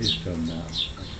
He's done now.